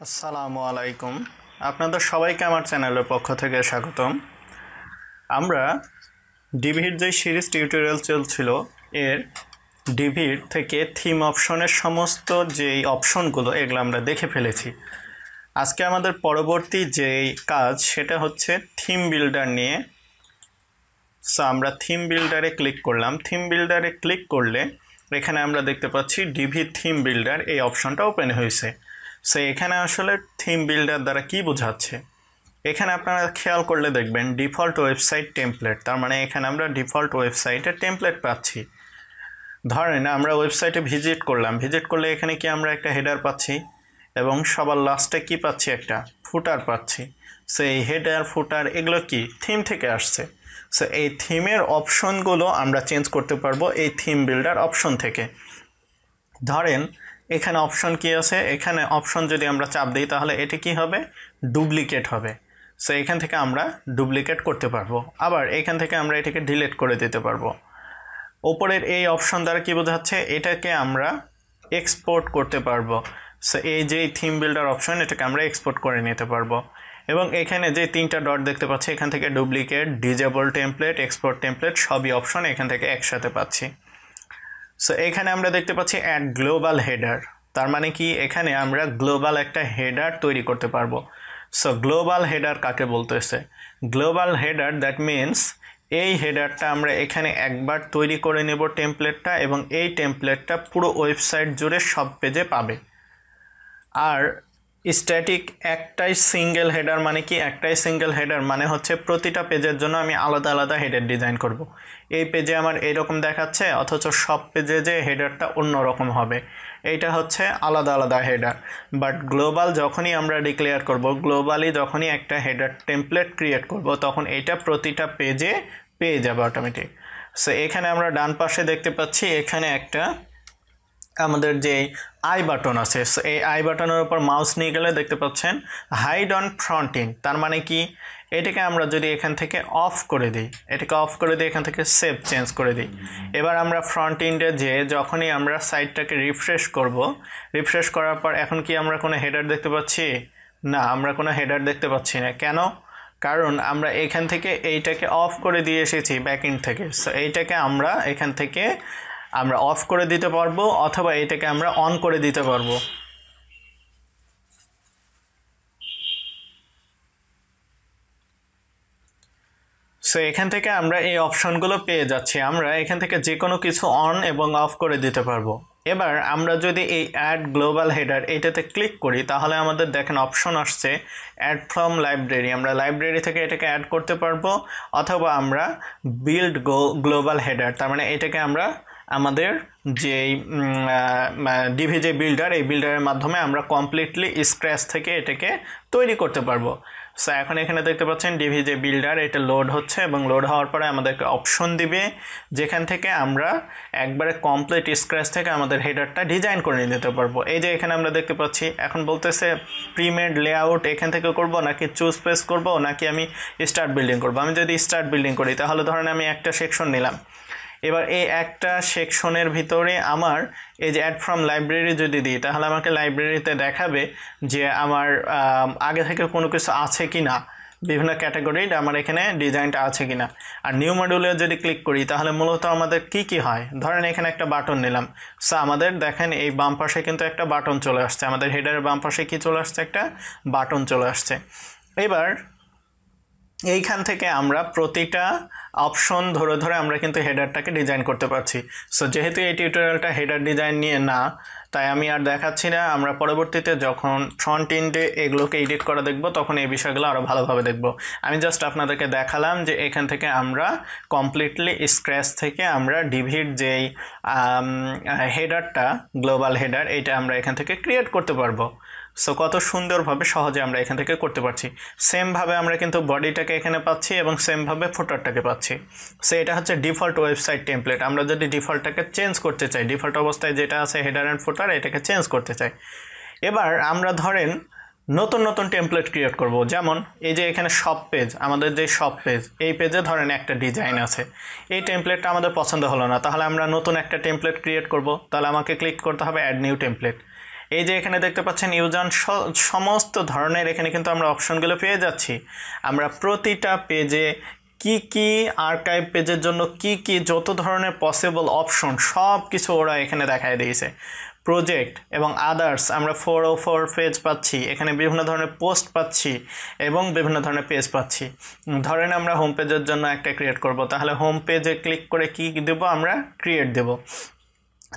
আসসালামু আলাইকুম। আপনাদের সবাইকে আমার চ্যানেলের পক্ষ থেকে স্বাগতম। আমরা ডিভির যে সিরিজ টিউটোরিয়াল চলছিল, এর ডিভির থেকে থিম অপশনের সমস্ত যেই অপশনগুলো, এগুলো আমরা দেখে ফেলেছি। আজকে আমাদের পরবর্তী যেই কাজ, সেটা হচ্ছে থিম বিল্ডার নিয়ে। সো আমরা থিম বিল্ডারে ক্লিক করলাম। থিম বিল্ডারে ক্লিক করলে এখানে আমরা দেখতে পাচ্ছি ডিভি থিম বিল্ডার, এই অপশনটা ওপেন হয়েছে। সো এখানে আসলে থিম বিল্ডার দ্বারা কি বোঝাচ্ছে? এখানে আপনারা খেয়াল করলে দেখবেন ডিফল্ট ওয়েবসাইট টেমপ্লেট তার মানে এখানে আমরা ডিফল্ট ওয়েবসাইটে টেমপ্লেট পাচ্ছি। ধরেন আমরা ওয়েবসাইটে ভিজিট করলাম ভিজিট করলে এখানে কি আমরা একটা হেডার পাচ্ছি? এবং সবার লাস্টে কি পাচ্ছি একটা? ফুটার পাচ্ছি। সো এই হেডার ফুটার এগুলো কি? থিম থেকে আসছে। সো এই থিমের অপশনগুলো আমরা চেঞ্জ করতে পারব এই থিম বিল্ডার অপশন থেকে। ধরেন এখানে অপশন কি আছে? এখানে অপশন যদি আমরা চাপ দিই, তাহলে এটি কি হবে? ডুপ্লিকেট হবে। সো এখান থেকে আমরা ডুপ্লিকেট করতে পারব। আবার এখান থেকে আমরা এটাকে ডিলিট করে দিতে পারব। ওপরের এই অপশন দ্বারা কি বোঝাচ্ছে? এটাকে আমরা এক্সপোর্ট করতে পারব। সো এই যে থিম বিল্ডার অপশন এটাকে আমরা এক্সপোর্ট করে নিতে পারব। এবং এখানে যে তিনটা ডট দেখতে পাচ্ছি, এখান থেকে duplicate disable template export template সবই অপশন এখান থেকে একসাথে পাচ্ছি। সো এখানে আমরা দেখতে পাচ্ছি অ্যাড গ্লোবাল হেডার তার মানে কি? এখানে আমরা গ্লোবাল একটা হেডার তৈরি করতে পারব। সো গ্লোবাল হেডার কাকে বলতেছে? গ্লোবাল হেডার দ্যাট মিন্স এই হেডারটা আমরা এখানে একবার তৈরি করে নেব টেমপ্লেটটা এবং এই টেমপ্লেটটা পুরো ওয়েবসাইট জুড়ে সব পেজে পাবে। আর স্ট্যাটিক একটাই সিঙ্গেল হেডার মানে কি? একটাই সিঙ্গেল হেডার মানে হচ্ছে প্রতিটা পেজের জন্য আমি আলাদা আলাদা হেডার ডিজাইন করব। এই পেজে আমার এইরকম দেখাচ্ছে, অথচ সব পেজে যে হেডারটা অন্যরকম হবে। এইটা হচ্ছে আলাদা আলাদা হেডার বাট গ্লোবাল যখনই আমরা ডিক্লেয়ার করব গ্লোবালি যখনই একটা হেডার টেমপ্লেট ক্রিয়েট করব, তখন এটা প্রতিটা পেজে পেয়ে যাবে অটোমেটিক সো এখানে আমরা ডান পাশে দেখতে পাচ্ছি, এখানে একটা আমাদের যে আই বাটন আছে সো এই আই বাটনের উপর মাউস নিয়ে গেলে দেখতে পাচ্ছেন হাইড অন ফ্রন্টিং তার মানে কি? এটাকে আমরা যদি এখান থেকে অফ করে দিই, এটাকে অফ করে দিই এখান থেকে সেভ চেঞ্জ করে দিই। এবার আমরা ফ্রন্ট ইন্ডে যে যখনই আমরা সাইটটাকে রিফ্রেশ করব রিফ্রেশ করার পর এখন কি আমরা কোনো হেডার দেখতে পাচ্ছি? না, আমরা কোনো হেডার দেখতে পাচ্ছি না। কেন? কারণ আমরা এখান থেকে এইটাকে অফ করে দিয়ে এসেছি ব্যাক ইন্ড থেকে। সো এইটাকে আমরা এখান থেকে আমরা অফ করে দিতে পারব অথবা এটাকে আমরা অন করে দিতে পারব। সো এখান থেকে আমরা এই অপশনগুলো পেয়ে যাচ্ছি। আমরা এখান থেকে যে কোনো কিছু অন এবং অফ করে দিতে পারব। এবার আমরা যদি এই অ্যাড গ্লোবাল হেডার এটাতে ক্লিক করি, তাহলে আমাদের দেখেন অপশন আসছে অ্যাড ফ্রম লাইব্রেরি আমরা লাইব্রেরি থেকে এটাকে অ্যাড করতে পারব, অথবা আমরা বিল্ড গ্লোবাল হেডার তার মানে এটাকে আমরা আমাদের যে ডিভি যে বিল্ডার এই বিল্ডারের মাধ্যমে আমরা কমপ্লিটলি স্ক্র্যাচ থেকে এটাকে তৈরি করতে পারব। সো এখন এখানে দেখতে পাচ্ছেন ডিভিজে বিল্ডার এটা লোড হচ্ছে এবং লোড হওয়ার পরে আমাদেরকে অপশন দিবে, যেখান থেকে আমরা একবারে কমপ্লিট স্ক্র্যাচ থেকে আমাদের হেডারটা ডিজাইন করে নিতে পারব। এই যে এখানে আমরা দেখতে পাচ্ছি, এখন বলতেছে প্রিমেড লেআউট এখান থেকে করব, নাকি চুজ পেস করব, নাকি আমি স্টার্ট বিল্ডিং করব? আমি যদি স্টার্ট বিল্ডিং করি, তাহলে ধরেন আমি একটা সেকশন নিলাম। এবার এই একটা সেকশনের ভিতরে আমার এই যে অ্যাড ফ্রম লাইব্রেরি যদি দিই, তাহলে আমাকে লাইব্রেরিতে দেখাবে যে আমার আগে থেকে কোনো কিছু আছে কি না বিভিন্ন ক্যাটাগরির আমার এখানে ডিজাইনটা আছে কি না আর নিউ মডিউলে যদি ক্লিক করি, তাহলে মূলত আমাদের কি কি হয়? ধরেন এখানে একটা বাটন নিলাম। সো আমাদের দেখেন এই বাম পাশে কিন্তু একটা বাটন চলে আসছে। আমাদের হেডারের বাম পাশে কি চলে আসছে? একটা বাটন চলে আসছে। এবার এইখান থেকে আমরা প্রতিটা অপশন ধরে ধরে আমরা কিন্তু হেডারটাকে ডিজাইন করতে পারছি। সো যেহেতু এই টিউটোরিয়ালটা হেডার ডিজাইন নিয়ে না, তাই আমি আর দেখাচ্ছি না। আমরা পরবর্তীতে যখন ফ্রন্ট ইন্ডে এগুলোকে এডিট করা দেখব, তখন এই বিষয়গুলো আরও ভালোভাবে দেখব। আমি জাস্ট আপনাদেরকে দেখালাম যে এখান থেকে আমরা কমপ্লিটলি স্ক্র্যাচ থেকে আমরা ডিভির যেই হেডারটা গ্লোবাল হেডার এইটা আমরা এখান থেকে ক্রিয়েট করতে পারব। সো কত সুন্দরভাবে সহজে আমরা এখান থেকে করতে পারছি। সেমভাবে আমরা কিন্তু বডিটাকে এখানে পাচ্ছি এবং সেমভাবে ফুটারটাকে পাচ্ছি। সো এটা হচ্ছে ডিফল্ট ওয়েবসাইট টেমপ্লেট আমরা যদি ডিফল্টটাকে চেঞ্জ করতে চাই ডিফল্ট অবস্থায় যেটা আছে হেডার অ্যান্ড ফুটার এটাকে চেঞ্জ করতে চাই। এবার আমরা ধরেন নতুন নতুন টেমপ্লেট ক্রিয়েট করব। যেমন এই যে এখানে সব পেজ আমাদের যে সব পেজ এই পেজে ধরেন একটা ডিজাইন আছে। এই টেমপ্লেটটা আমাদের পছন্দ হলো না। তাহলে আমরা নতুন একটা টেমপ্লেট ক্রিয়েট করব। তাহলে আমাকে ক্লিক করতে হবে অ্যাড নিউ টেমপ্লেট এই যে এখানে দেখতে পাচ্ছেন ইউজান সমস্ত ধরনের এখানে কিন্তু আমরা অপশনগুলো পেয়ে যাচ্ছি। আমরা প্রতিটা পেজে কি কি আর্কাইভ পেজের জন্য কি কি যত ধরনের পসিবল অপশন সব কিছু ওরা এখানে দেখায় দিয়েছে। প্রজেক্ট এবং আদার্স আমরা ফোর ও ফোর পেজ পাচ্ছি, এখানে বিভিন্ন ধরনের পোস্ট পাচ্ছি এবং বিভিন্ন ধরনের পেজ পাচ্ছি। ধরেন আমরা হোম পেজের জন্য একটা ক্রিয়েট করব, তাহলে হোম পেজে ক্লিক করে কি দেবো আমরা? ক্রিয়েট দেব।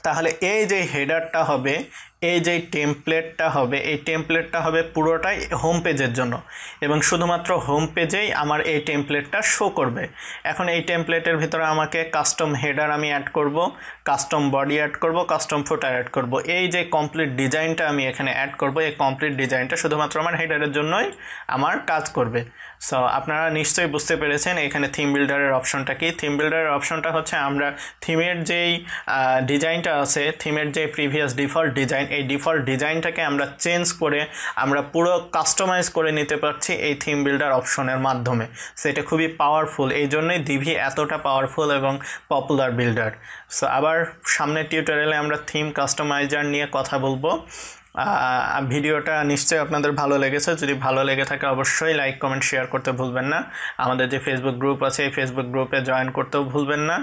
তাহলে এই যে হেডারটা হবে এই যে টেমপ্লেটটা হবে, এই টেমপ্লেটটা হবে পুরোটাই হোম পেজের জন্য। এবং শুধুমাত্র হোম পেজেই আমার এই টেমপ্লেটটা শো করবে। এখন এই টেমপ্লেটের ভিতরে আমাকে কাস্টম হেডার আমি অ্যাড করব কাস্টম বডি অ্যাড করব কাস্টম ফুটার অ্যাড করব। এই যে কমপ্লিট ডিজাইনটা আমি এখানে অ্যাড করব, এই কমপ্লিট ডিজাইনটা শুধুমাত্র আমার হেডারের জন্যই আমার কাজ করবে। সো আপনারা নিশ্চয়ই বুঝতে পেরেছেন এখানে থিম বিল্ডারের অপশনটা কি? থিম বিল্ডারের অপশনটা হচ্ছে আমরা থিমের যেই ডিজাইনটা আছে থিমের যে প্রিভিয়াস ডিফল্ট ডিজাইন এই ডিফল্ট ডিজাইনটাকে আমরা চেঞ্জ করে আমরা পুরো কাস্টমাইজ করে নিতে পারছি এই থিম বিল্ডার অপশনের মাধ্যমে। সেটা খুবই পাওয়ারফুল এই জন্যই ডিভি এতটা পাওয়ারফুল এবং পপুলার বিল্ডার সো আবার সামনের টিউটোরিয়ালে আমরা থিম কাস্টমাইজার নিয়ে কথা বলব। ভিডিওটা নিশ্চয়ই আপনাদের ভালো লেগেছে। যদি ভালো লেগে থাকে অবশ্যই লাইক কমেন্ট শেয়ার করতে ভুলবেন না। আমাদের যে ফেসবুক গ্রুপ আছে, এই ফেসবুক গ্রুপে জয়েন করতেও ভুলবেন না।